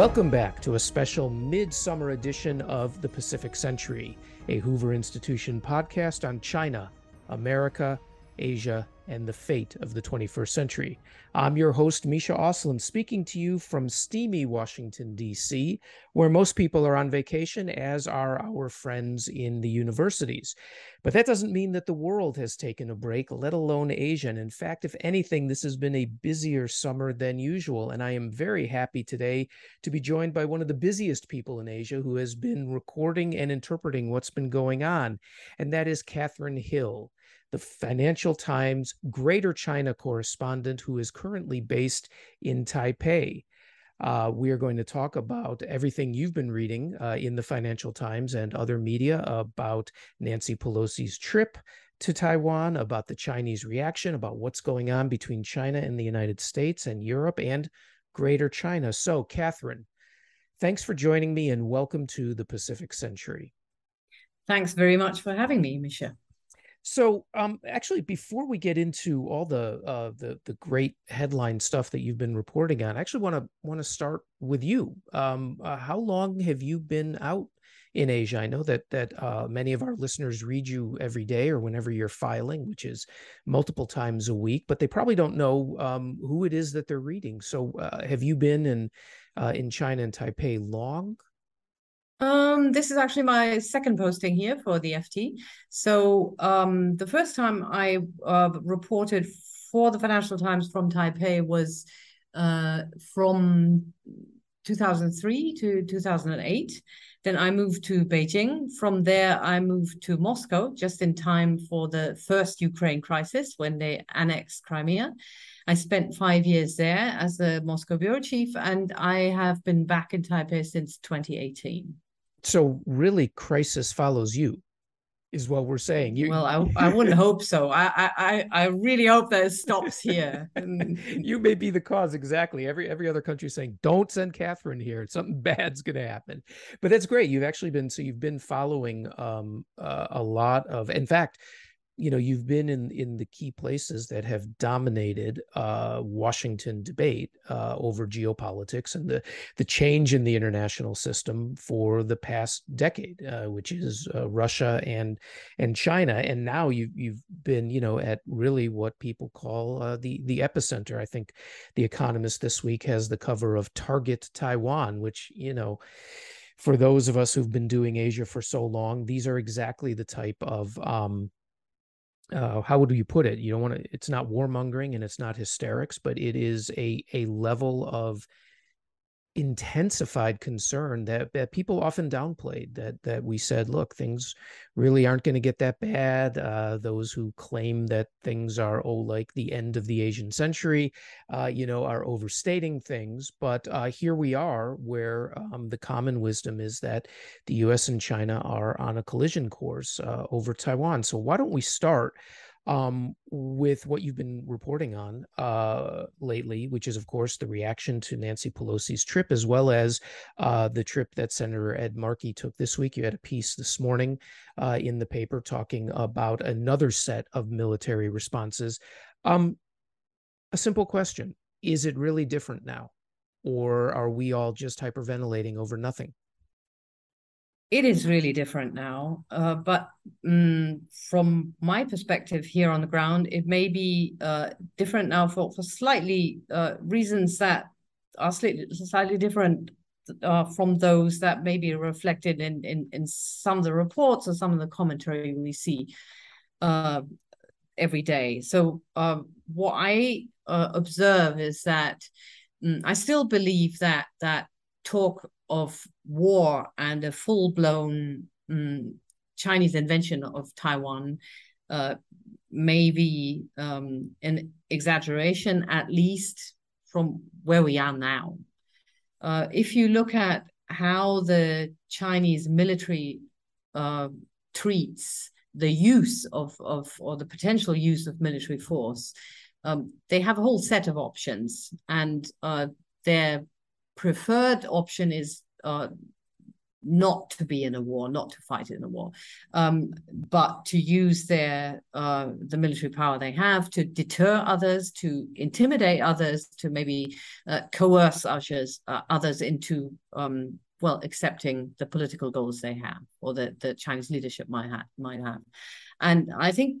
Welcome back to a special midsummer edition of the Pacific Century, a Hoover Institution podcast on China, America, Asia, and the fate of the 21st century. I'm your host, Misha Auslin, speaking to you from steamy Washington, D.C., where most people are on vacation, as are our friends in the universities. But that doesn't mean that the world has taken a break, let alone Asia. And in fact, if anything, this has been a busier summer than usual. And I am very happy today to be joined by one of the busiest people in Asia who has been recording and interpreting what's been going on, and that is Kathrin Hille the Financial Times Greater China correspondent who is currently based in Taipei. Uh, we are going to talk about everything you've been reading uh, in the Financial Times and other media about Nancy Pelosi's trip to Taiwan, about the Chinese reaction, about what's going on between China and the United States and Europe and Greater China. So, Kathrin, thanks for joining me and welcome to the Pacific Century. Thanks very much for having me, Misha. So, um, actually, before we get into all the uh, the the great headline stuff that you've been reporting on, I actually want to want to start with you. Um, uh, how long have you been out in Asia? I know that that uh, many of our listeners read you every day or whenever you're filing, which is multiple times a week, but they probably don't know um, who it is that they're reading. So, uh, have you been in uh, in China and Taipei long? Um, this is actually my second posting here for the FT. So um, the first time I uh, reported for the Financial Times from Taipei was uh, from 2003 to 2008. Then I moved to Beijing. From there, I moved to Moscow just in time for the first Ukraine crisis when they annexed Crimea. I spent five years there as the Moscow bureau chief, and I have been back in Taipei since 2018 so really crisis follows you is what we're saying. You, well, I, I wouldn't hope so. I, I I really hope that it stops here. you may be the cause exactly. Every every other country is saying, "Don't send Kathrin here. Something bad's going to happen." But that's great. You've actually been so you've been following um, uh, a lot of. In fact, you know you've been in in the key places that have dominated uh, Washington debate uh, over geopolitics and the the change in the international system for the past decade, uh, which is uh, Russia and and China, and now you've you've been you know at really what people call uh, the the epicenter. I think the Economist this week has the cover of Target Taiwan, which you know for those of us who've been doing Asia for so long, these are exactly the type of um, uh, how would you put it? You don't want to. It's not warmongering and it's not hysterics, but it is a a level of intensified concern that, that people often downplayed that that we said look things really aren't going to get that bad uh, those who claim that things are oh like the end of the asian century uh, you know are overstating things but uh, here we are where um, the common wisdom is that the us and china are on a collision course uh, over taiwan. So why don't we start um, with what you've been reporting on uh, lately, which is, of course, the reaction to Nancy Pelosi's trip, as well as uh, the trip that Senator Ed Markey took this week. You had a piece this morning uh, in the paper talking about another set of military responses. Um, a simple question Is it really different now? Or are we all just hyperventilating over nothing? It is really different now. Uh, but um, from my perspective here on the ground, it may be uh, different now for, for slightly uh, reasons that are slightly, slightly different uh, from those that may be reflected in, in, in some of the reports or some of the commentary we see uh, every day. So um, what I uh, observe is that um, I still believe that that talk of war and a full blown um, Chinese invention of Taiwan uh, may be um, an exaggeration, at least from where we are now. Uh, if you look at how the Chinese military uh, treats the use of, of or the potential use of military force, um, they have a whole set of options, and uh, their preferred option is uh, not to be in a war, not to fight in a war, um, but to use their uh, the military power they have to deter others, to intimidate others, to maybe uh, coerce others uh, others into um, well accepting the political goals they have or that the Chinese leadership might have might have, and I think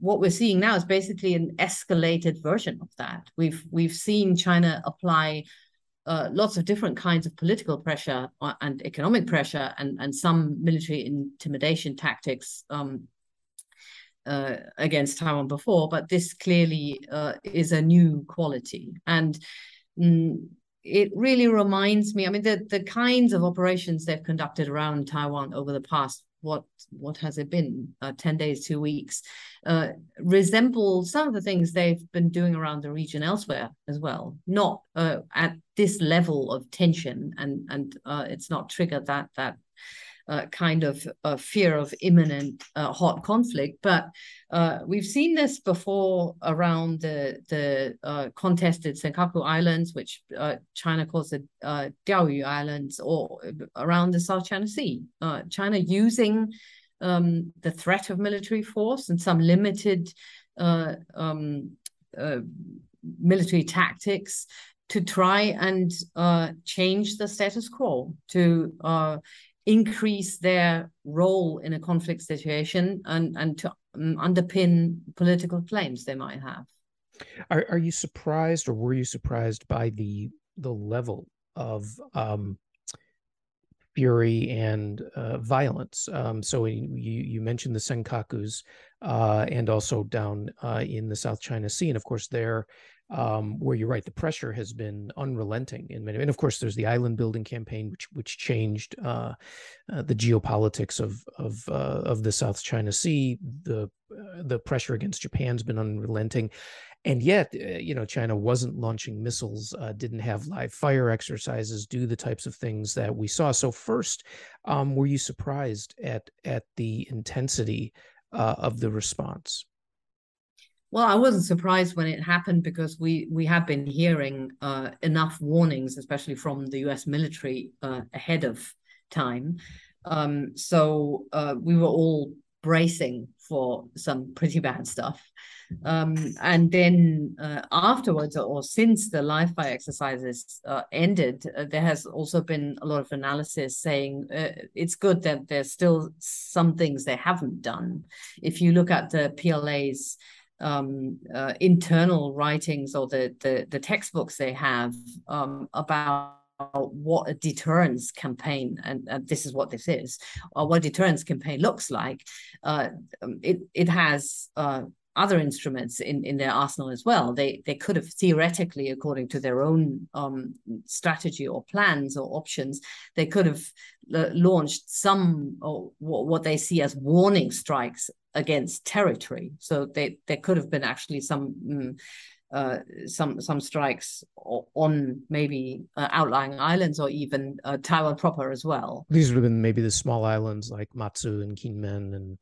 what we're seeing now is basically an escalated version of that. We've we've seen China apply uh, lots of different kinds of political pressure uh, and economic pressure and, and some military intimidation tactics um, uh, against Taiwan before, but this clearly uh, is a new quality. And mm, it really reminds me, I mean, the, the kinds of operations they've conducted around Taiwan over the past what what has it been? Uh, 10 days two weeks. Uh, resemble some of the things they've been doing around the region elsewhere as well. Not uh, at this level of tension and and uh, it's not triggered that that uh, kind of uh, fear of imminent uh, hot conflict. But we've seen this before around the the contested Senkaku Islands, which China calls the uh, Diaoyu Islands, or around the South China Sea. China using um, the threat of military force and some limited um, military tactics to try and uh, change the status quo, to uh, increase their role in a conflict situation and, and to um, underpin political claims they might have. Are, are you surprised or were you surprised by the the level of um, fury and uh, violence? Um, so you, you mentioned the Senkakus uh, and also down uh, in the South China Sea. And of course, there um, where you're right, the pressure has been unrelenting in many. And of course, there's the island building campaign, which which changed uh, uh, the geopolitics of of uh, of the South China Sea. The uh, the pressure against Japan's been unrelenting, and yet, uh, you know, China wasn't launching missiles, uh, didn't have live fire exercises, do the types of things that we saw. So, first, um, were you surprised at at the intensity of the response? Well, I wasn't surprised when it happened because we we have been hearing uh, enough warnings, especially from the U.S. military, uh, ahead of time. Um, so uh, we were all bracing for some pretty bad stuff. Um, and then uh, afterwards, or since the live fire exercises uh, ended, uh, there has also been a lot of analysis saying it's good that there's still some things they haven't done. If you look at the PLA's um, uh, internal writings or the, the, the textbooks they have um, about what a deterrence campaign and, and, this is what this is or what a deterrence campaign looks like uh, um, it it has uh, other instruments in, in their arsenal as well. They they could have theoretically, according to their own um, strategy or plans or options, they could have uh, launched some or what they see as warning strikes against territory. So they there could have been actually some. Um, uh, some some strikes on maybe uh, outlying islands or even uh, Taiwan proper as well. These would have been maybe the small islands like Matsu and Kinmen and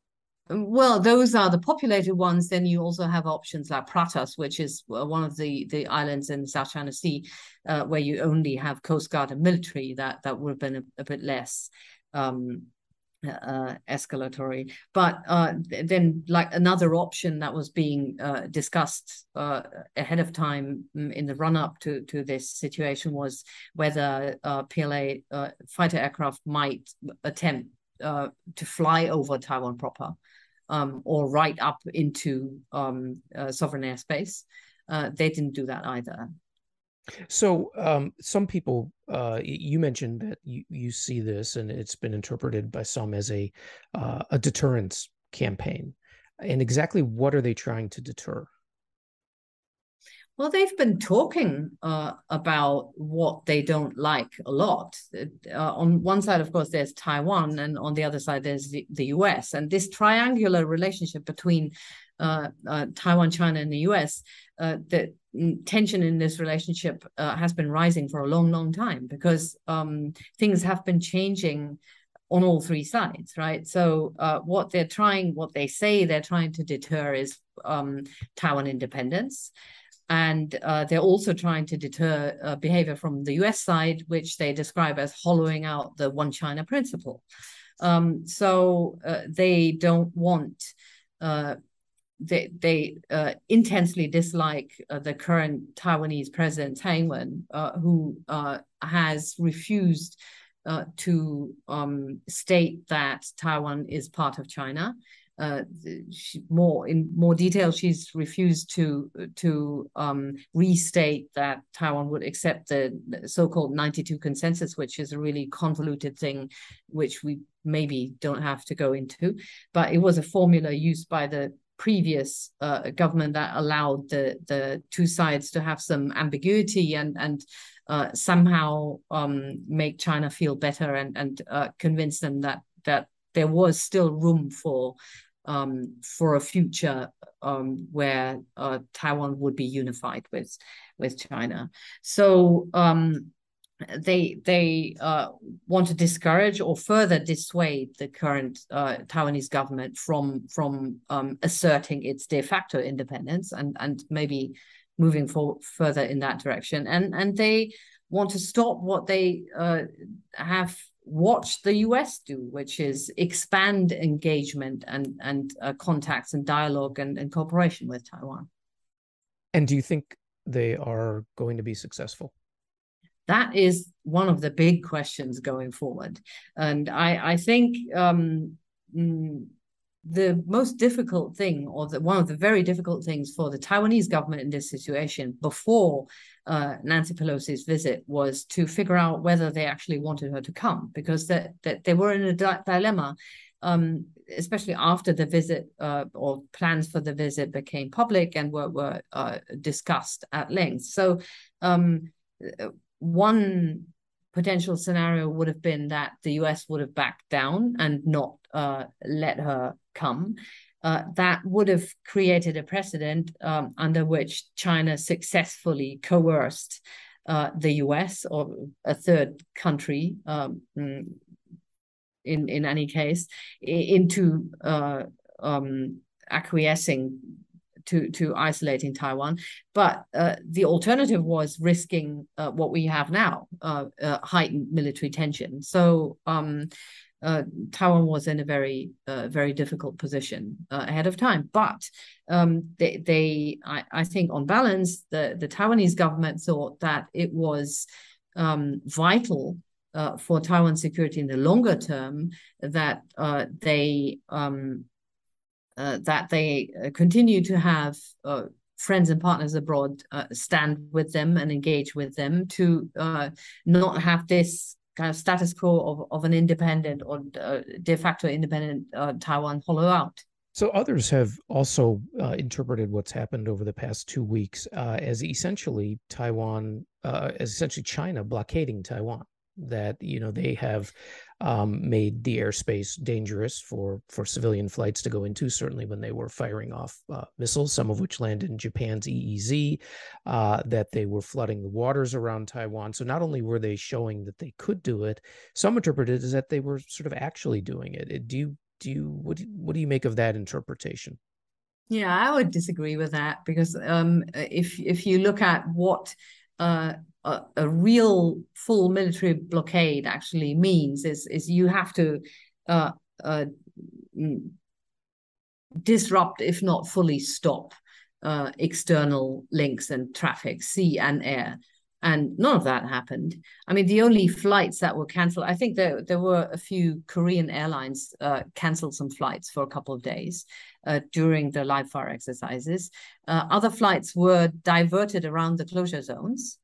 well, those are the populated ones. Then you also have options like Pratas, which is uh, one of the, the islands in the South China Sea, uh, where you only have Coast Guard and military. That that would have been a, a bit less um, uh, escalatory. But uh, then, like another option that was being uh, discussed uh, ahead of time mm, in the run up to, to this situation was whether uh, PLA uh, fighter aircraft might attempt to fly over Taiwan proper um, or right up into um, sovereign airspace. They didn't do that either. So um, some people, uh, you mentioned that you, you see this, and it's been interpreted by some as a uh, a deterrence campaign. And exactly what are they trying to deter? Well, they've been talking uh, about what they don't like a lot. Uh, on one side, of course, there's Taiwan, and on the other side, there's the, the US. And this triangular relationship between uh, uh Taiwan, China, and the US, uh, the tension in this relationship uh, has been rising for a long, long time because um, things have been changing on all three sides, right? So what they're trying, what they say they're trying to deter is um, Taiwan independence and uh, they're also trying to deter uh, behavior from the US side, which they describe as hollowing out the one China principle. Um, so uh, they don't want, uh, they, they uh, intensely dislike uh, the current Taiwanese president, Tsai Ing-wen, who has refused to um, state that Taiwan is part of China uh, she, more in more detail, she's refused to to um, restate that Taiwan would accept the so-called 92 consensus, which is a really convoluted thing, which we maybe don't have to go into. But it was a formula used by the previous uh, government that allowed the the two sides to have some ambiguity and and uh, somehow um, make China feel better and and uh, convince them that that there was still room for um, for a future um, where uh, Taiwan would be unified with with China. So um, they they uh, want to discourage or further dissuade the current uh, Taiwanese government from from um, asserting its de facto independence and and maybe moving forward further in that direction. And and they want to stop what they uh, have watched the US do, which is expand engagement and and uh, contacts and dialogue and, and cooperation with Taiwan. And do you think they are going to be successful? That is one of the big questions going forward, and I I think um, mm, the most difficult thing, or the, one of the very difficult things for the Taiwanese government in this situation before uh, Nancy Pelosi's visit was to figure out whether they actually wanted her to come, because that that they were in a di- dilemma, um, especially after the visit uh, or plans for the visit became public and were were uh, discussed at length. So, um, one potential scenario would have been that the US would have backed down and not uh, let her come. Uh, that would have created a precedent um, under which China successfully coerced uh, the US or a third country, um, mm, in in any case, into uh, um, acquiescing to to isolating Taiwan. But uh, the alternative was risking uh, what we have now, uh, uh heightened military tension. So um, uh, Taiwan was in a very uh, very difficult position ahead of time. But um, they, they I, I, think on balance, the the Taiwanese government thought that it was um, vital. for Taiwan security in the longer term, that they um, uh, that they uh, continue to have uh, friends and partners abroad uh, stand with them and engage with them to uh, not have this kind of status quo of, of an independent or uh, de facto independent Taiwan hollow out. So others have also interpreted what's happened over the past two weeks as essentially Taiwan, as essentially China blockading Taiwan that you know they have um, made the airspace dangerous for for civilian flights to go into. Certainly, when they were firing off uh, missiles, some of which landed in Japan's EEZ, uh, that they were flooding the waters around Taiwan. So not only were they showing that they could do it, some interpreted as that they were sort of actually doing it. Do you do you what do, what do you make of that interpretation? Yeah, I would disagree with that because um, if if you look at what uh, a, a, real full military blockade actually means is is you have to uh, uh, mm, disrupt, if not fully stop, uh, external links and traffic, sea and air. And none of that happened. I mean, the only flights that were canceled, I think there, there were a few Korean airlines uh, canceled some flights for a couple of days uh, during the live fire exercises. Uh, other flights were diverted around the closure zones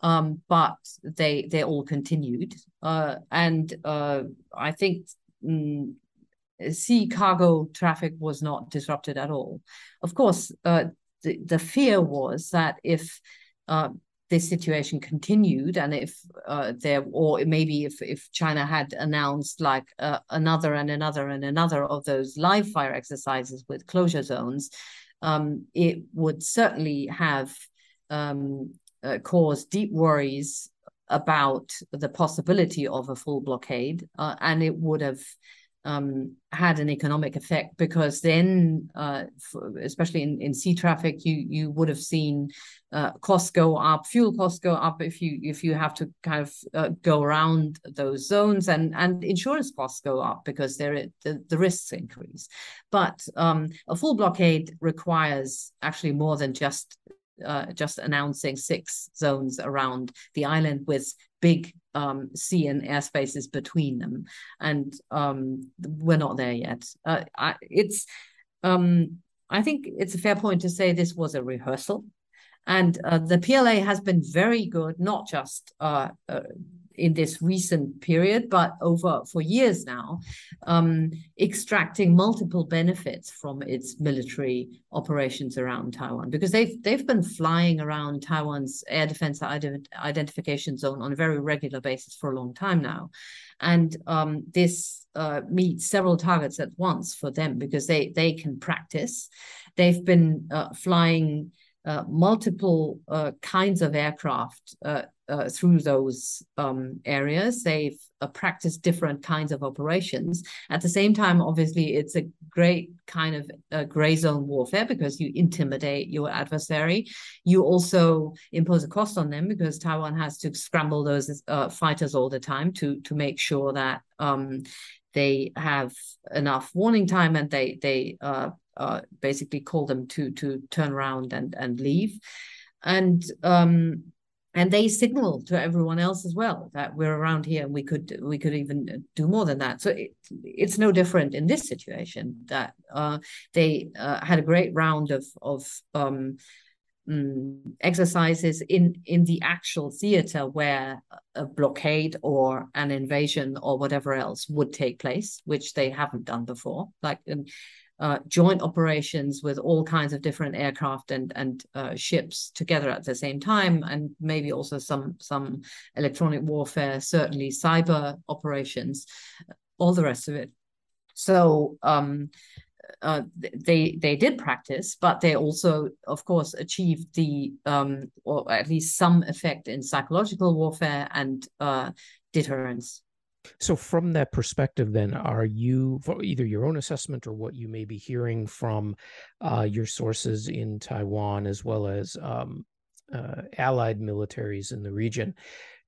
um, but they they all continued. Uh, and uh, I think mm, sea cargo traffic was not disrupted at all. Of course, uh, the, the fear was that if uh, this situation continued and if uh, there or maybe if if China had announced like uh, another and another and another of those live fire exercises with closure zones um, it would certainly have um, uh, caused deep worries about the possibility of a full blockade, uh, and it would have um, had an economic effect because then, uh, for, especially in, in sea traffic, you you would have seen uh, costs go up, fuel costs go up if you if you have to kind of uh, go around those zones, and and insurance costs go up because there the, the risks increase. But um, a full blockade requires actually more than just uh, just announcing six zones around the island with big um, sea and air spaces between them, and um, we're not there yet. Uh, I, it's um, I think it's a fair point to say this was a rehearsal, and uh, the PLA has been very good, not just uh, uh in this recent period, but over for years now, um, extracting multiple benefits from its military operations around Taiwan because they've they've been flying around Taiwan's air defense ident identification zone on a very regular basis for a long time now, and um, this uh, meets several targets at once for them because they they can practice. They've been uh, flying. Uh, multiple uh, kinds of aircraft uh, through those um, areas. They've practiced different kinds of operations. At the same time, obviously, it's a great kind of uh, gray zone warfare because you intimidate your adversary. You also impose a cost on them because Taiwan has to scramble those uh, fighters all the time to to make sure that um, they have enough warning time and they they uh, uh, basically call them to to turn around and and leave. And um, and they signal to everyone else as well that we're around here and we could we could even do more than that so it, it's no different in this situation that uh, they uh, had a great round of of um, um, exercises in in the actual theater where a blockade or an invasion or whatever else would take place which they haven't done before like um, uh, joint operations with all kinds of different aircraft and and uh, ships together at the same time, and maybe also some some electronic warfare, certainly cyber operations, all the rest of it. So um, uh, they they did practice, but they also, of course, achieved the um, or at least some effect in psychological warfare and uh, deterrence. So, from that perspective, then, are you, for either your own assessment or what you may be hearing from uh, your sources in Taiwan as well as um, uh, allied militaries in the region,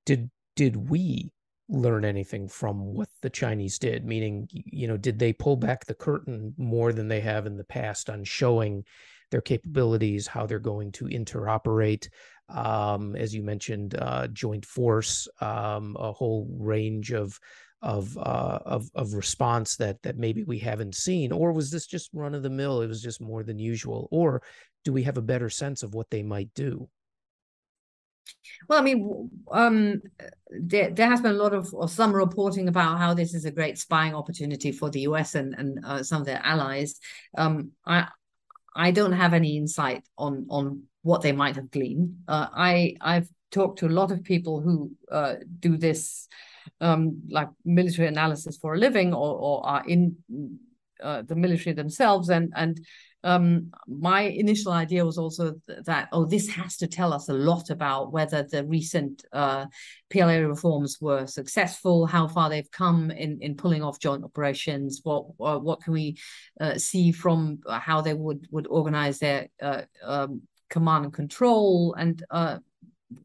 did did we learn anything from what the Chinese did? Meaning, you know, did they pull back the curtain more than they have in the past on showing their capabilities, how they're going to interoperate? Um, as you mentioned, uh, joint force, um, a whole range of of, uh, of of response that that maybe we haven't seen, or was this just run of the mill? It was just more than usual, or do we have a better sense of what they might do? Well, I mean, um, there, there has been a lot of or some reporting about how this is a great spying opportunity for the US and and uh, some of their allies. Um, I I don't have any insight on on what they might have gleaned. Uh, I I've talked to a lot of people who uh, do this um, like military analysis for a living or, or are in uh, the military themselves and and um, my initial idea was also th- that oh this has to tell us a lot about whether the recent uh, PLA reforms were successful, how far they've come in in pulling off joint operations, what uh, what can we uh, see from how they would would organize their uh, um, command and control and uh,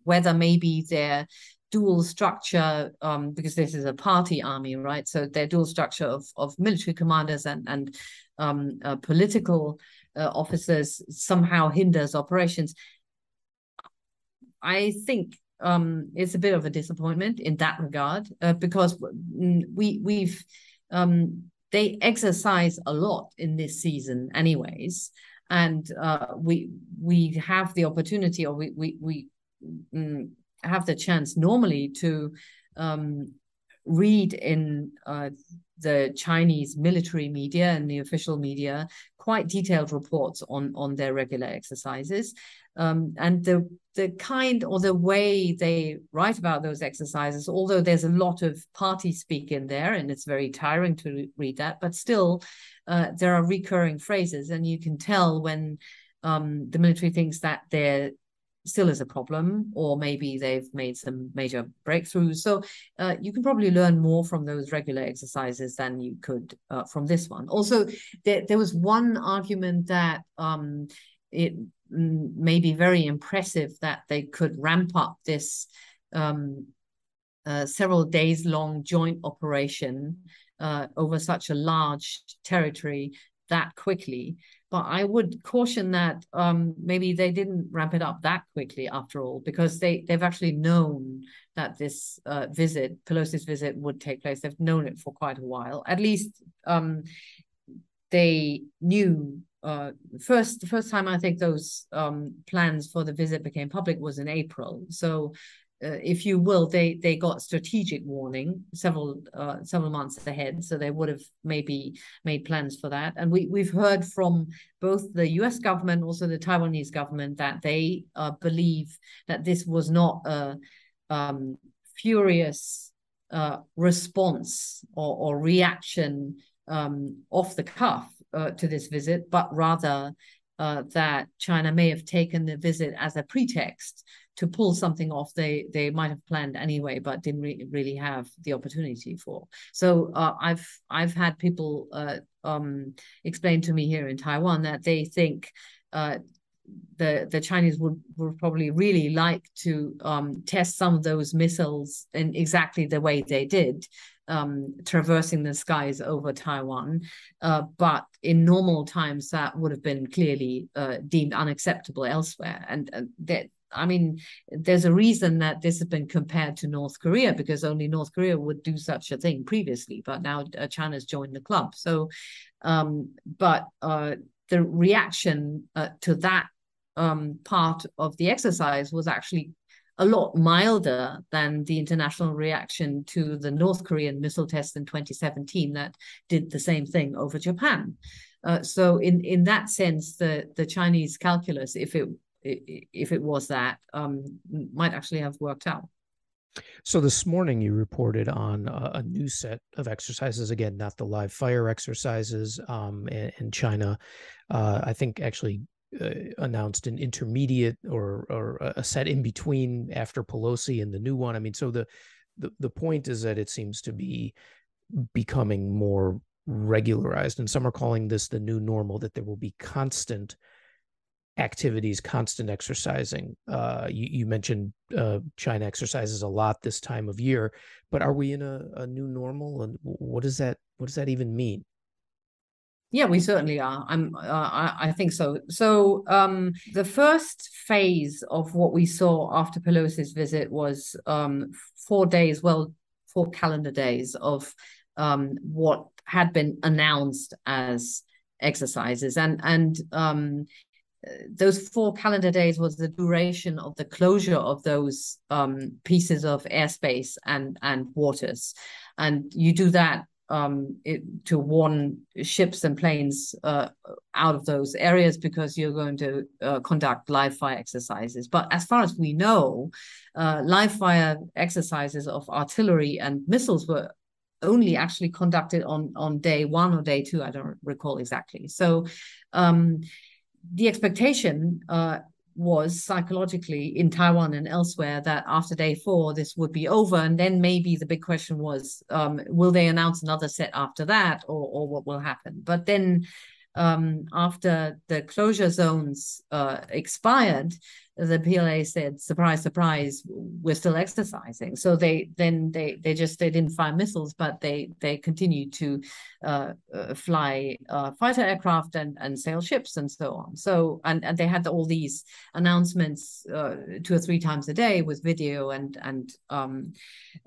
whether maybe their dual structure um, because this is a party army right? So their dual structure of, of military commanders and and um, uh, political uh, officers somehow hinders operations. I think um, it's a bit of a disappointment in that regard uh, because we we've um, they exercise a lot in this season anyways. And uh, we we have the opportunity or we we, we mm, have the chance normally to um, read in uh, the Chinese military media and the official media quite detailed reports on on their regular exercises. Um, and the the kind or the way they write about those exercises although there's a lot of party speak in there and it's very tiring to read that but still uh, there are recurring phrases and you can tell when um, the military thinks that they're still is a problem, or maybe they've made some major breakthroughs. So uh, you can probably learn more from those regular exercises than you could uh, from this one. Also, there, there was one argument that um, it may be very impressive that they could ramp up this um, uh, several days long joint operation uh, over such a large territory that quickly. But I would caution that um, maybe they didn't ramp it up that quickly after all, because they, they've actually known that this uh, visit, Pelosi's visit, would take place. They've known it for quite a while. At least um, they knew uh, first the first time I think those um, plans for the visit became public was in April. So uh, if you will, they they got strategic warning several uh, several months ahead, so they would have maybe made plans for that. And we we've heard from both the U.S. government, also the Taiwanese government, that they uh, believe that this was not a um, furious uh, response or, or reaction um, off the cuff uh, to this visit, but rather uh, that China may have taken the visit as a pretext to pull something off they they might have planned anyway but didn't re- really have the opportunity for so uh, i've i've had people uh, um, explain to me here in taiwan that they think uh, the the Chinese would, would probably really like to um, test some of those missiles in exactly the way they did, um, traversing the skies over Taiwan. Uh, but in normal times, that would have been clearly uh, deemed unacceptable elsewhere. And, and that I mean, there's a reason that this has been compared to North Korea because only North Korea would do such a thing previously, but now uh, China's joined the club. So, um, but uh, the reaction uh, to that um, part of the exercise was actually a lot milder than the international reaction to the North Korean missile test in 2017 that did the same thing over Japan. Uh, so in in that sense, the the Chinese calculus, if it if it was that, um, might actually have worked out. So this morning you reported on a, a, new set of exercises. Again, not the live fire exercises um, in, China. Uh, I think actually uh, announced an intermediate or or a set in between after Pelosi and the new one. I mean, so the the the point is that it seems to be becoming more regularized, and some are calling this the new normal. That there will be constant activities, constant exercising. Uh, you, you, mentioned uh, China exercises a lot this time of year, but are we in a, a new normal? And what does that what does that even mean? Yeah, we certainly are. I'm. Uh, I, I, think so. So um, the first phase of what we saw after Pelosi's visit was um, four days, well, four calendar days of um, what had been announced as exercises, and and um, those four calendar days was the duration of the closure of those um, pieces of airspace and and waters, and you do that um, it, to warn ships and planes uh, out of those areas because you're going to uh, conduct live fire exercises. But as far as we know, uh, live fire exercises of artillery and missiles were only actually conducted on on day one or day two. I don't recall exactly. So. Um, the expectation uh, was psychologically in Taiwan and elsewhere that after day four this would be over, and then maybe the big question was, um, will they announce another set after that, or or what will happen? But then um, after the closure zones uh, expired, the PLA said, "Surprise, surprise, we're still exercising." So they then they they just they didn't fire missiles, but they they continued to uh, uh, fly uh, fighter aircraft and and sail ships and so on. So and and they had all these announcements uh, two or three times a day with video and and um,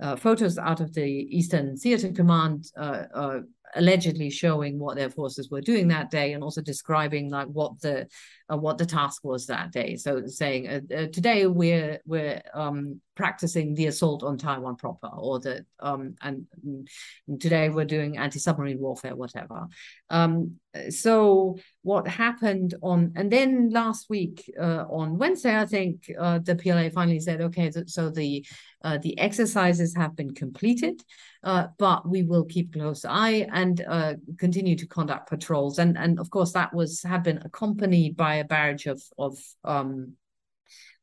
uh, photos out of the Eastern Theater Command uh, allegedly showing what their forces were doing that day and also describing like what the uh, what the task was that day so saying uh, uh, today we're we're um, practicing the assault on Taiwan proper or the um, and, and today we're doing anti-submarine warfare whatever um, so what happened on and then last week uh, on Wednesday I think uh, the PLA finally said okay so the uh, the exercises have been completed but we will keep close eye and continue to conduct patrols. And and of course that was have been accompanied by a barrage of of um,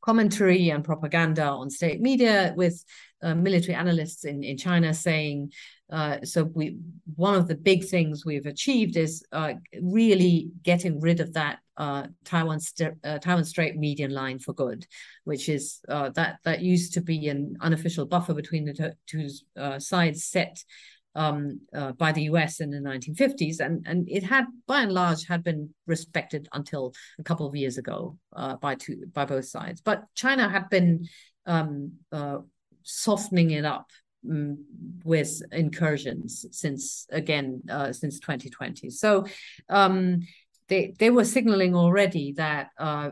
commentary and propaganda on state media with uh, military analysts in, in China saying, uh, so we one of the big things we've achieved is uh, really getting rid of that uh, Taiwan uh, Taiwan Strait median line for good, which is uh, that that used to be an unofficial buffer between the two sides set um, uh, by the US in the 1950s, and and it had by and large had been respected until a couple of years ago uh, by two by both sides. But China had been um, uh, softening it up um, with incursions since again uh, since 2020. So um, they they were signaling already that uh,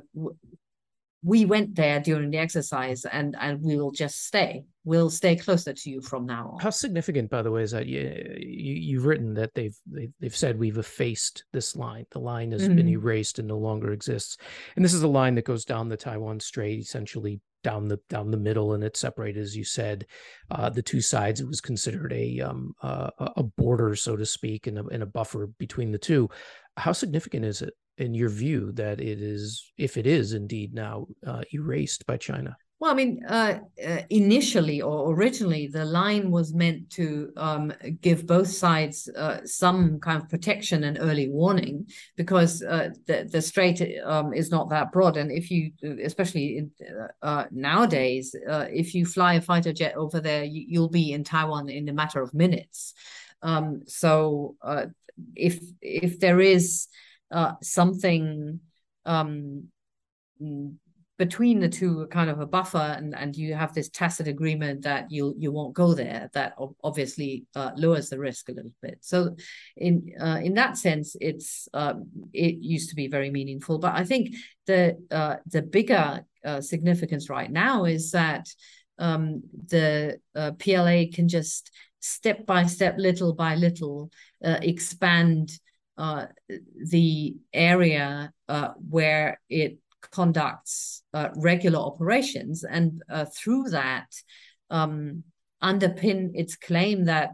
we went there during the exercise and and we'll just stay. We'll stay closer to you from now on. How significant by the way is that you, you have written that they've, they've, they've said we've effaced this line. The line has mm-hmm. been erased and no longer exists. And this is a line that goes down the taiwan strait essentially down the down the middle and it separated as you said uh, the two sides. It was considered a um uh, a border so to speak and a, and a buffer between the two. How significant is it in your view that it is, if it is indeed now uh, erased by China? Well, I mean, uh, uh, initially or originally, the line was meant to um, give both sides uh, some kind of protection and early warning because uh, the the strait um, is not that broad, and if you, especially in, uh, nowadays, if you fly a fighter jet over there, you, will be in Taiwan in a matter of minutes. Um, so, if if there is uh, something um, between the two, kind of a buffer, and, and you have this tacit agreement that you you won't go there. That obviously uh, lowers the risk a little bit. So, in uh, in that sense, it's um, it used to be very meaningful. But I think the uh, the bigger uh, significance right now is that um, the uh, PLA can just step by step, little by little, expand uh, the area uh, where it conducts uh, regular operations. And uh, through that um, underpin its claim that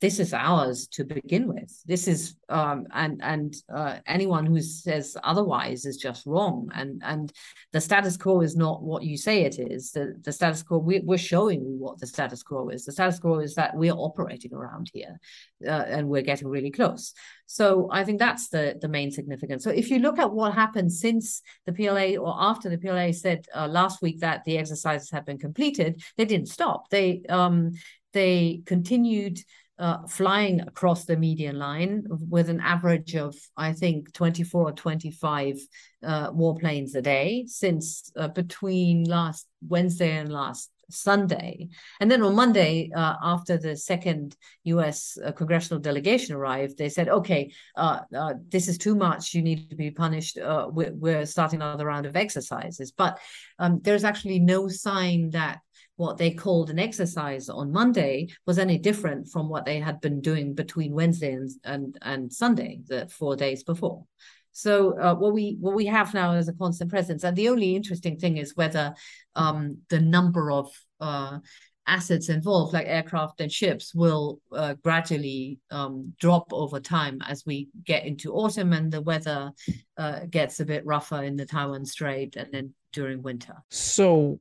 this is ours to begin with. This is um, and and uh, anyone who says otherwise is just wrong. And and the status quo is not what you say it is. The the status quo we, we're showing you what the status quo is. The status quo is that we're operating around here, uh, and we're getting really close. So I think that's the the main significance. So if you look at what happened since the PLA or after the PLA said uh, last week that the exercises have been completed, they didn't stop. They um they continued uh, flying across the median line with an average of, I think, 24 or 25 uh, warplanes a day since uh, between last Wednesday and last Sunday. And then on Monday, uh, after the second US uh, congressional delegation arrived, they said, okay, uh, uh, this is too much. You need to be punished. Uh, we're, we're, starting another round of exercises. But um, there's actually no sign that what they called an exercise on Monday was any different from what they had been doing between Wednesday and and, and Sunday, the four days before. So uh, what we what we have now is a constant presence, and the only interesting thing is whether um, the number of uh, assets involved, like aircraft and ships, will uh, gradually um, drop over time as we get into autumn and the weather uh, gets a bit rougher in the Taiwan Strait, and then during winter. So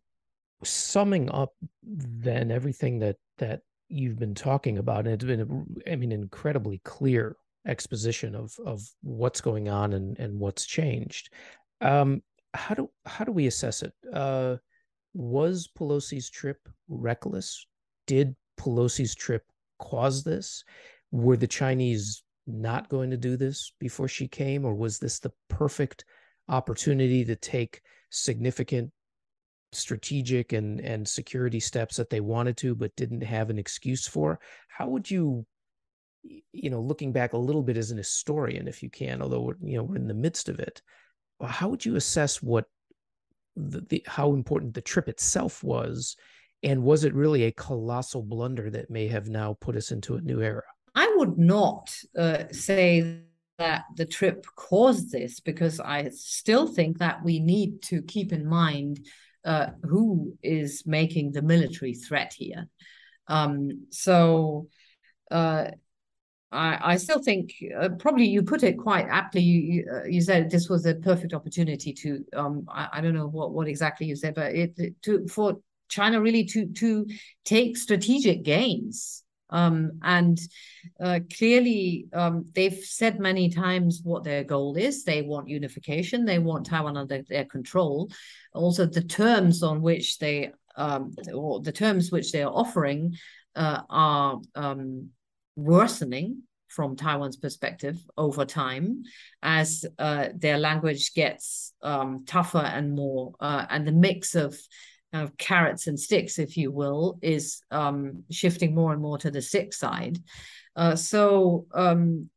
summing up then everything that that you've been talking about and it's been i mean incredibly clear exposition of of what's going on and and what's changed. Um how do how do we assess it? Uh was pelosi's trip reckless? Did pelosi's trip cause this? Were the chinese not going to do this before she came or was this the perfect opportunity to take significant strategic and and security steps that they wanted to but didn't have an excuse for how would you you know looking back a little bit as an historian if you can although we're, you know we're in the midst of it how would you assess what the, the how important the trip itself was? And was it really a colossal blunder that may have now put us into a new era? I would not uh, say that the trip caused this because i still think that we need to keep in mind uh, who is making the military threat here. Um, so uh, I, I still think uh, probably you put it quite aptly. You you, uh, you said this was a perfect opportunity to um I, I don't know what what exactly you said, but it, it to for China really to to take strategic gains. Um, and uh, clearly, um, they've said many times what their goal is. They want unification. They want Taiwan under their control. Also, the terms on which they um, or the terms which they are offering uh, are um, worsening from Taiwan's perspective over time as uh, their language gets um, tougher and more, uh, and the mix of kind of carrots and sticks, if you will, is um, shifting more and more to the stick side. Uh, so um,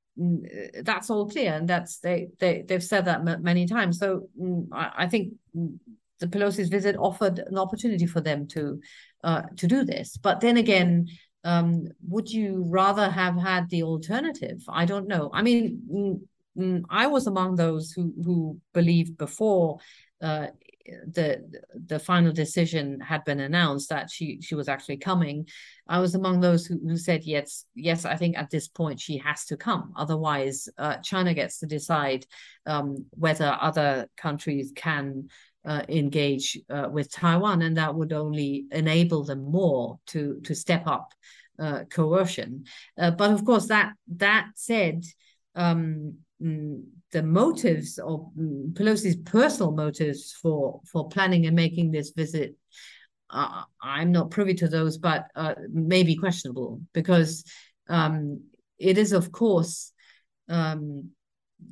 that's all clear, and that's they they they've said that many times. So mm, I, I think the Pelosi's visit offered an opportunity for them to uh, to do this. But then again, um, would you rather have had the alternative? I don't know. I mean, mm, mm, I was among those who who believed before uh, the the final decision had been announced that she she was actually coming. I was among those who, who said yes, yes. I think at this point she has to come. Otherwise, uh, China gets to decide um, whether other countries can uh, engage uh, with Taiwan, and that would only enable them more to to step up uh, coercion. Uh, but of course, that that said, um, the motives or mm, Pelosi's personal motives for for planning and making this visit, uh, I'm not privy to those, but uh, may be questionable because um, it is, of course. Um,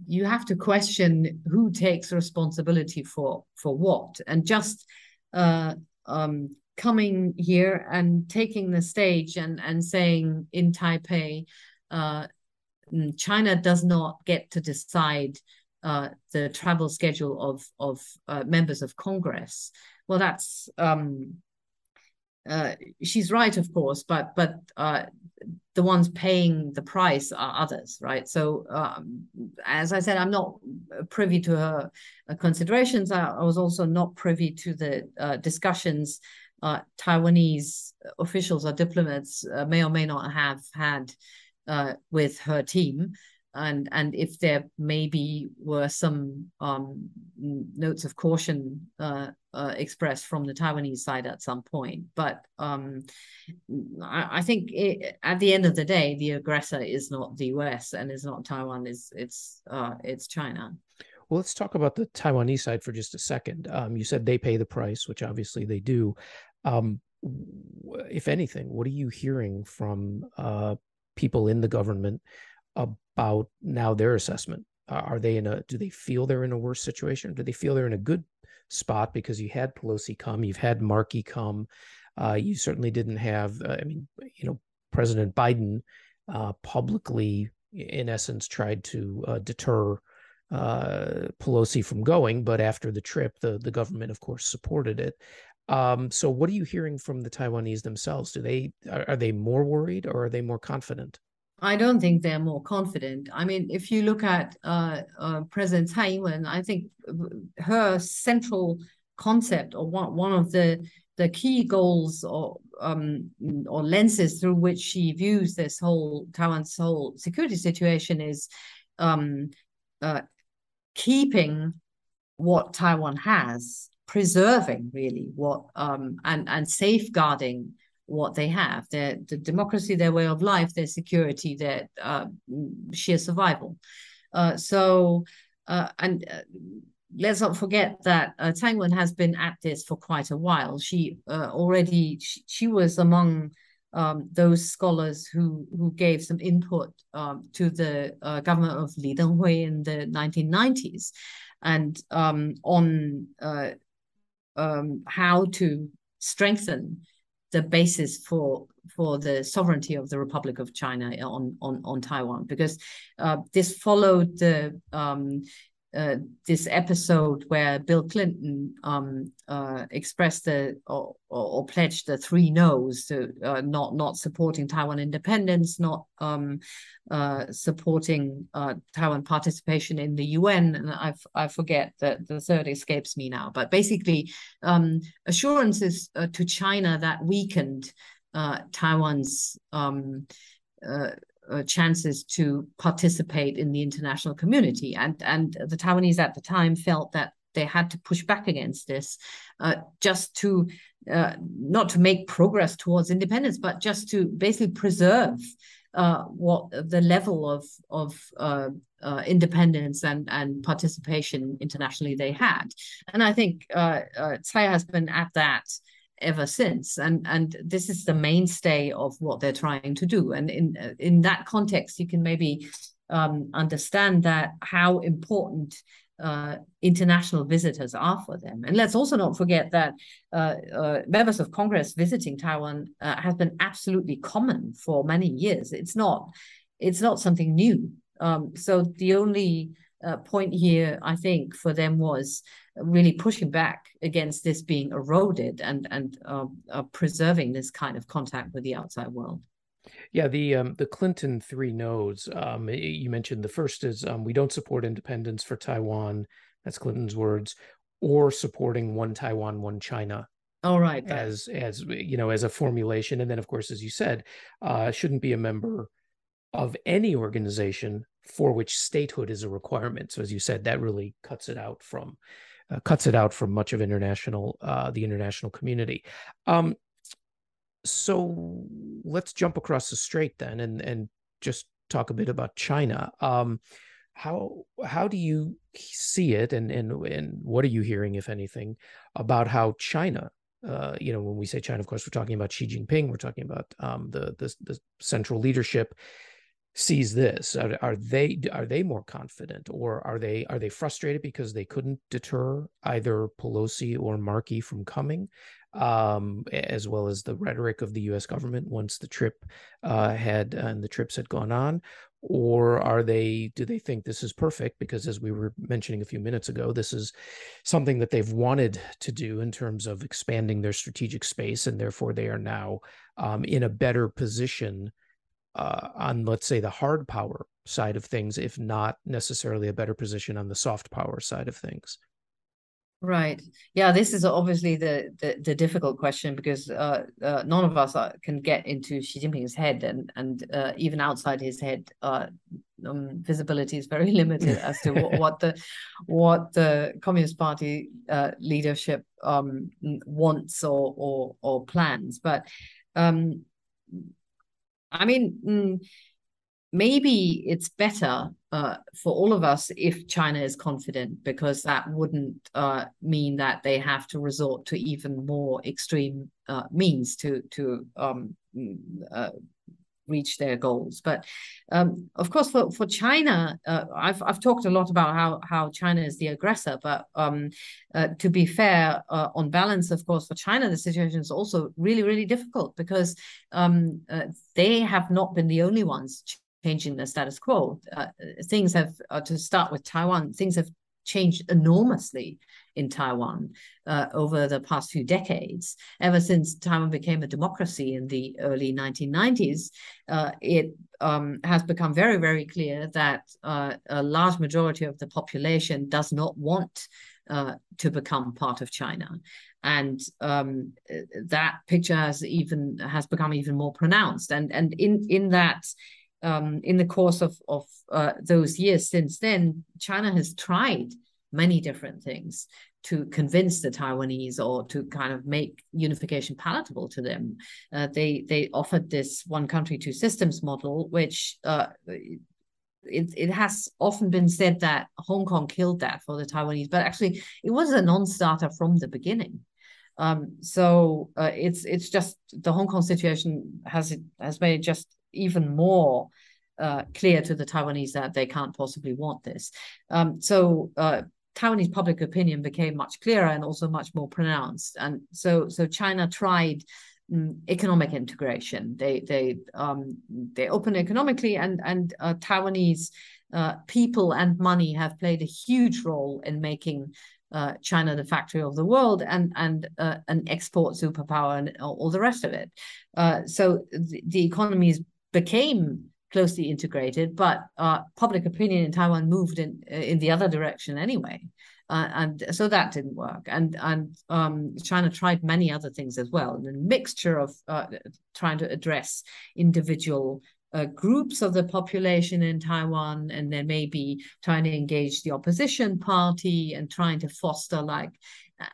you have to question who takes responsibility for for what and just uh, um, coming here and taking the stage and and saying in Taipei, uh, mm, China does not get to decide uh, the travel schedule of of uh, members of Congress. Well, that's um, uh, she's right, of course, but but uh, the ones paying the price are others, right? So, um, as I said, I'm not privy to her uh, considerations. I, I, was also not privy to the uh, discussions Taiwanese officials or diplomats may or may not have had with her team and and if there maybe were some um, notes of caution uh, uh, expressed from the Taiwanese side at some point, but um, I, I, think it, at the end of the day, the aggressor is not the U.S. and is not Taiwan. is it's uh, it's China. Well, let's talk about the Taiwanese side for just a second. Um, you said they pay the price, which obviously they do. Um, if anything, what are you hearing from uh, people in the government about now their assessment. Uh, are they in a? Do they feel they're in a worse situation? Do they feel they're in a good spot because you had Pelosi come, you've had Markey come, uh, you certainly didn't have. Uh, I mean, you know, President Biden uh, publicly, in essence, tried to uh, deter uh, Pelosi from going, but after the trip, the the government, of course, supported it. Um, so, what are you hearing from the Taiwanese themselves? Do they are, are they more worried or are they more confident? I don't think they're more confident. I mean, if you look at uh, uh, President Tsai Ing-wen, I think her central concept or one, one of the the key goals or um, or lenses through which she views this whole Taiwan's whole security situation is um, uh, keeping what Taiwan has, preserving really what um, and and safeguarding what they have. Their the democracy their way of life their security their uh, sheer survival. Uh, so uh, and uh, let's not forget that uh, Tsai Ing-wen has been at this for quite a while. She uh, already she, she, was among um, those scholars who who gave some input um, to the uh, government of Lee Teng-hui in the 1990s and um, on um, how to strengthen the basis for for the sovereignty of the Republic of China on on on Taiwan. Because uh, this followed the um, uh, this episode where Bill Clinton um, uh, expressed the or, or, pledged the three no's to uh, not not supporting Taiwan independence, not um, uh, supporting uh, Taiwan participation in the UN, and I I forget that the third escapes me now. But basically, um, assurances to China that weakened Taiwan's um, uh, chances to participate in the international community. And, and the Taiwanese at the time felt that they had to push back against this uh, just to uh, not to make progress towards independence, but just to basically preserve uh, what the level of of uh, uh, independence and and participation internationally they had. And I think uh, Tsai has been at that ever since and and this is the mainstay of what they're trying to do and in in that context you can maybe um, understand that how important uh, international visitors are for them. And let's also not forget that uh, uh, members of Congress visiting Taiwan uh, has been absolutely common for many years. It's not, it's not something new. Um, so the only uh, point here, I think, for them was really pushing back against this being eroded and and um, preserving this kind of contact with the outside world. Yeah, the um, the Clinton three no's. Um, you mentioned the first is um, we don't support independence for Taiwan. That's Clinton's words, or supporting one Taiwan, one China. All right. As as you know, as a formulation, and then of course, as you said, uh, shouldn't be a member of any organization for which statehood is a requirement. So as you said, that really cuts it out from uh, cuts it out from much of international uh, the international community. Um, so let's jump across the strait then and and just talk a bit about China. Um, how how do you see it, and and and what are you hearing, if anything, about how China? Uh, you know, when we say China, of course, we're talking about Xi Jinping. We're talking about um, the, the the central leadership sees this. Are, are they are they more confident, or are they are they frustrated because they couldn't deter either Pelosi or Markey from coming? um, as well as the rhetoric of the U.S. government once the trip uh, had and the trips had gone on, or are they? Do they think this is perfect? Because as we were mentioning a few minutes ago, this is something that they've wanted to do in terms of expanding their strategic space, and therefore they are now um, in a better position uh, on, let's say, the hard power side of things, if not necessarily a better position on the soft power side of things. Right. Yeah, this is obviously the the, the difficult question because uh, uh, none of us are, can get into Xi Jinping's head, and and uh, even outside his head, uh, um, visibility is very limited as to what, what the what the Communist Party uh, leadership um, wants or or or plans. But um, I mean. Mm, maybe it's better uh, for all of us if China is confident, because that wouldn't uh, mean that they have to resort to even more extreme uh, means to to um, mm, uh, reach their goals. But um, of course, for for China, uh, I've I've talked a lot about how how China is the aggressor. But um, uh, to be fair, uh, on balance, of course, for China, the situation is also really really difficult because um, uh, they have not been the only ones changing the status quo. Uh, things have, uh, to start with Taiwan, things have changed enormously in Taiwan uh, over the past few decades. Ever since Taiwan became a democracy in the early 1990s, uh, it um, has become very, very clear that uh, a large majority of the population does not want uh, to become part of China. And um, that picture has even has become even more pronounced. And and in in that um, in the course of, of uh, those years since then, China has tried many different things to convince the Taiwanese or to kind of make unification palatable to them. Uh, they they offered this one country two systems model, which uh, it it has often been said that Hong Kong killed that for the Taiwanese, but actually it was a non-starter from the beginning. Um, so uh, it's it's just the Hong Kong situation has it has made it just even more uh, clear to the Taiwanese that they can't possibly want this. Um, so uh, Taiwanese public opinion became much clearer and also much more pronounced. And so, so China tried um, economic integration. They they um, they open economically, and and uh, Taiwanese uh, people and money have played a huge role in making uh, China the factory of the world and and uh, an export superpower and all the rest of it. Uh, so the, the economies became closely integrated, but uh, public opinion in Taiwan moved in in the other direction anyway. Uh, and so that didn't work. And and um, China tried many other things as well. And a mixture of uh, trying to address individual uh, groups of the population in Taiwan, and then maybe trying to engage the opposition party and trying to foster like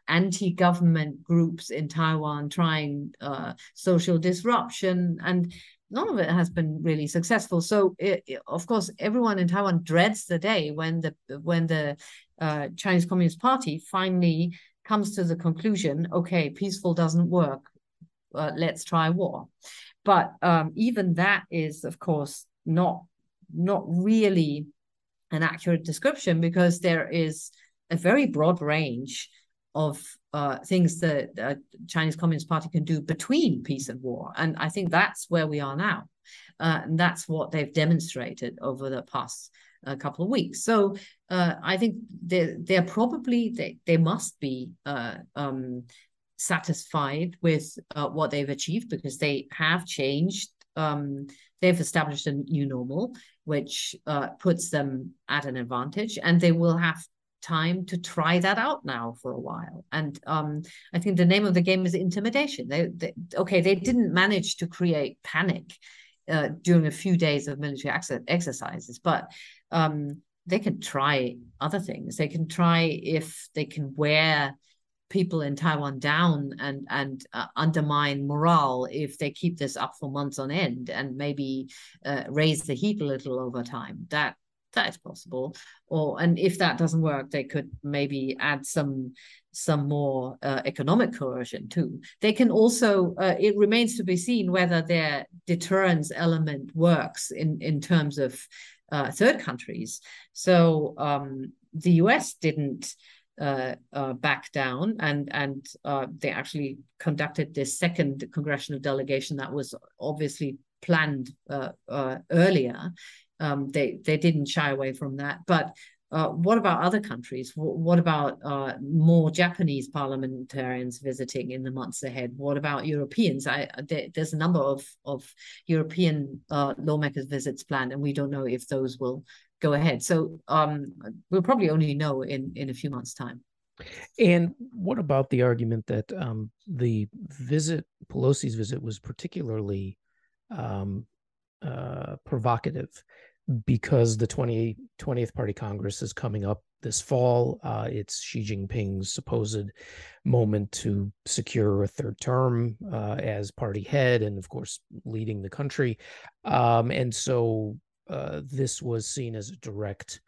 anti-government groups in Taiwan, trying uh, social disruption, and none of it has been really successful. So, it, it, of course, everyone in Taiwan dreads the day when the when the uh, Chinese Communist Party finally comes to the conclusion, okay, peaceful doesn't work, uh, let's try war. But um, even that is, of course, not not really an accurate description because there is a very broad range of uh, things that the Chinese Communist Party can do between peace and war. And I think that's where we are now. Uh, and that's what they've demonstrated over the past uh, couple of weeks. So uh, I think they're, they're probably, they, they must be uh, um, satisfied with uh, what they've achieved because they have changed. Um, they've established a new normal, which puts them at an advantage, and they will have time to try that out now for a while. And um, I think the name of the game is intimidation. They, they okay, they didn't manage to create panic uh, during a few days of military ex- exercises, but um, they can try other things. They can try if they can wear people in Taiwan down and and uh, undermine morale if they keep this up for months on end and maybe uh, raise the heat a little over time. That that is possible. Or and if that doesn't work they could maybe add some some more uh, economic coercion too. They can also uh, it remains to be seen whether their deterrence element works in in terms of uh, third countries. So um, the us didn't uh, uh, back down, and and uh, they actually conducted this second congressional delegation that was obviously planned earlier um, they they didn't shy away from that. But uh, what about other countries? What about uh, more Japanese parliamentarians visiting in the months ahead? What about Europeans? I, there, there's a number of of European uh, lawmakers visits planned, and we don't know if those will go ahead. So um, we'll probably only know in in a few months' time. And what about the argument that um, the visit, Pelosi's visit, was particularly um, uh, provocative because the 20, 20th Party Congress is coming up this fall. Uh, it's Xi Jinping's supposed moment to secure a third term uh, as party head and, of course, leading the country. Um, and so uh, this was seen as a direct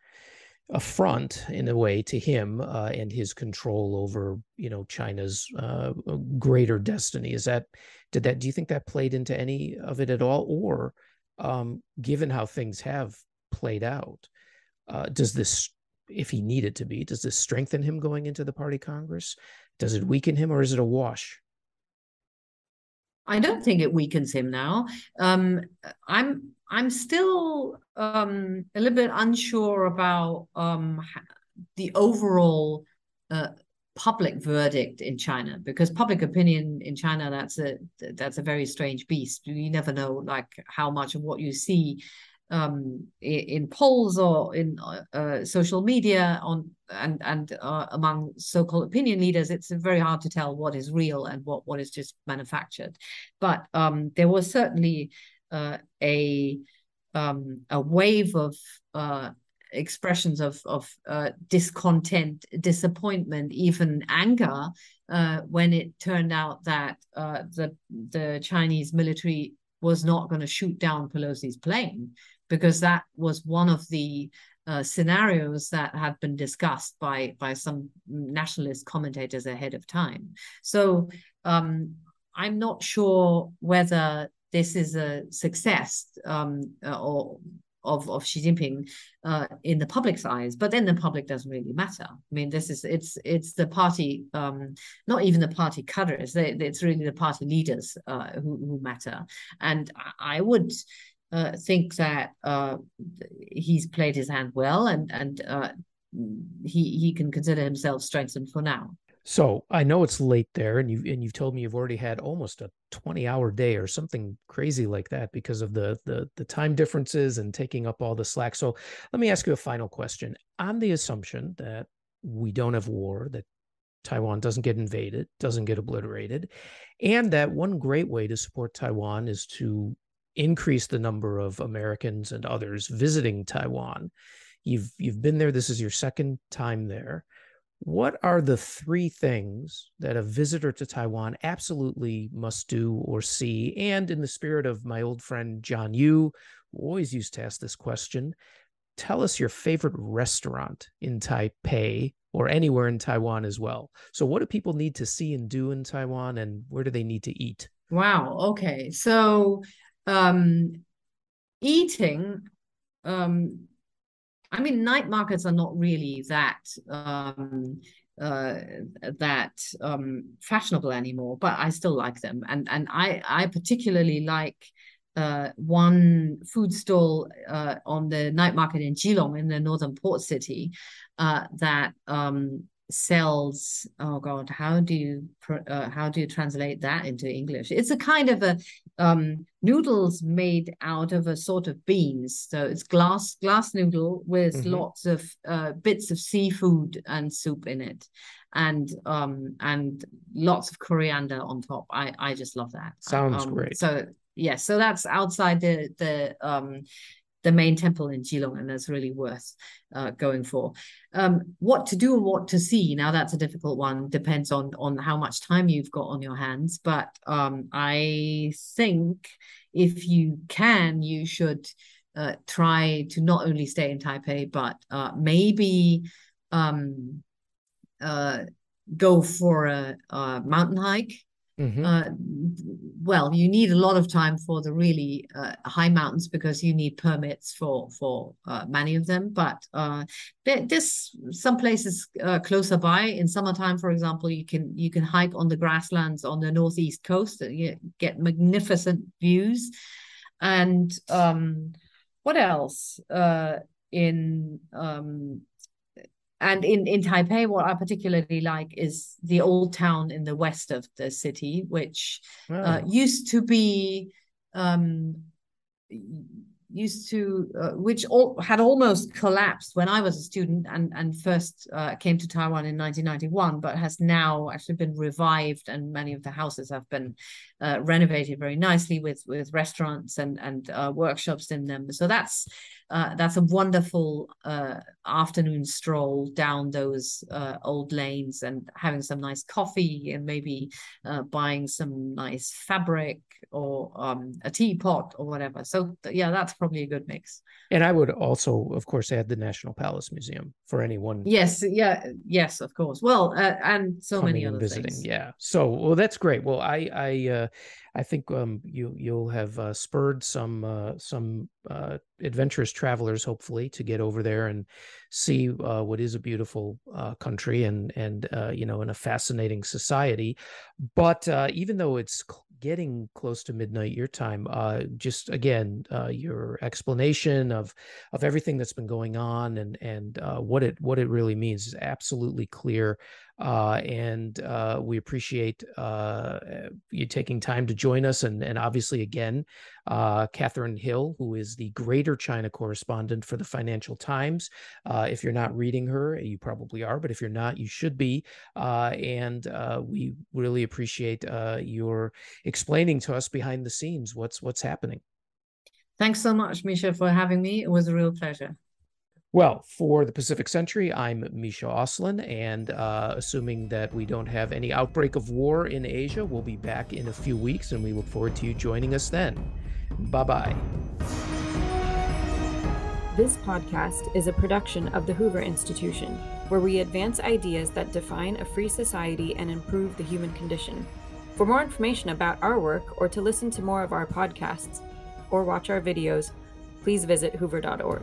affront in a way to him uh, and his control over you know China's uh, greater destiny. Is that did that? Do you think that played into any of it at all, or um, given how things have played out, uh, does this, if he needed to be, does this strengthen him going into the party congress? Does it weaken him, or is it a wash? I don't think it weakens him now. Um, I'm I'm still um, a little bit unsure about um, the overall uh, public verdict in China because public opinion in China that's a that's a very strange beast. You never know like how much of what you see um, in, polls or in uh, uh, social media on and and uh, among so-called opinion leaders. It's very hard to tell what is real and what what is just manufactured. But um, there was certainly uh, a um, a wave of uh, expressions of of uh, discontent, disappointment, even anger uh, when it turned out that uh, the the Chinese military was not going to shoot down Pelosi's plane because that was one of the uh, scenarios that had been discussed by by some nationalist commentators ahead of time. So um, I'm not sure whether this is a success um, or of, of Xi Jinping uh, in the public's eyes, but then the public doesn't really matter. I mean, this is it's it's the party, um, not even the party cadres. They, it's really the party leaders uh, who, who matter. And I would uh, think that uh, he's played his hand well, and and uh, he he can consider himself strengthened for now. So I know it's late there, and you and you've told me you've already had almost a twenty-hour day or something crazy like that because of the the the time differences and taking up all the slack. So let me ask you a final question. On the assumption that we don't have war, that Taiwan doesn't get invaded, doesn't get obliterated, and that one great way to support Taiwan is to increase the number of Americans and others visiting Taiwan. You've you've been there. This is your second time there. What are the three things that a visitor to Taiwan absolutely must do or see? And in the spirit of my old friend John Yoo, who always used to ask this question, tell us your favorite restaurant in Taipei or anywhere in Taiwan as well. So, what do people need to see and do in Taiwan, and where do they need to eat? Wow. Okay. So, um, eating, um, I mean, night markets are not really that um, uh, that um, fashionable anymore, but I still like them, and and I I particularly like uh, one food stall uh, on the night market in Keelung in the northern port city uh, that um, sells oh god how do you uh, how do you translate that into english? It's a kind of a um, noodles made out of a sort of beans. So it's glass glass noodle with mm-hmm. lots of uh, bits of seafood and soup in it. And um and lots of coriander on top. I i just love that. Sounds um, great. so yeah so that's outside the the um the main temple in Keelung, and that's really worth uh, going for. Um, what to do and what to see now that's a difficult one. Depends on on how much time you've got on your hands. But um, I think if you can, you should uh, try to not only stay in Taipei, but uh, maybe um, uh, go for a, a mountain hike Mm-hmm. Uh, well, you need a lot of time for the really uh, high mountains because you need permits for for uh, many of them. But uh, there's some places uh, closer by. In summertime, for example, you can you can hike on the grasslands on the northeast coast. You get magnificent views. And um, what else? Uh, in um, and in in Taipei, what I particularly like is the old town in the west of the city, which uh, used to be um, used to uh, which all, had almost collapsed when I was a student and and first uh, came to Taiwan in 1991, but has now actually been revived, and many of the houses have been uh, renovated very nicely with with restaurants and and uh, workshops in them. So that's uh, that's a wonderful uh, afternoon stroll down those old lanes and having some nice coffee and maybe buying some nice fabric or um, a teapot or whatever. So yeah, that's probably a good mix. And I would also, of course, add the National Palace Museum for anyone. Yes, yeah, yes, of course. Well, uh, and so many other visiting. Things. Yeah. So well, that's great. Well, I I uh, I think um, you you'll have uh, spurred some uh, some uh, adventurous travelers, hopefully, to get over there and see uh, what is a beautiful uh, country and and uh, you know in a fascinating society. But even though it's getting close to midnight your time, just again your explanation of of everything that's been going on and and what it what it really means is absolutely clear. Uh, and uh, we appreciate uh, you taking time to join us. And, and obviously, again, uh, Kathrin Hille, who is the Greater China correspondent for the Financial Times. Uh, if you're not reading her, you probably are, but if you're not, you should be. Uh, and we really appreciate your explaining to us behind the scenes what's what's happening. Thanks so much, Misha, for having me. It was a real pleasure. Well, for the Pacific Century, I'm Misha Auslin, and uh, assuming that we don't have any outbreak of war in Asia, we'll be back in a few weeks, and we look forward to you joining us then. Bye bye. This podcast is a production of the Hoover Institution, where we advance ideas that define a free society and improve the human condition. For more information about our work, or to listen to more of our podcasts, or watch our videos, please visit hoover.org.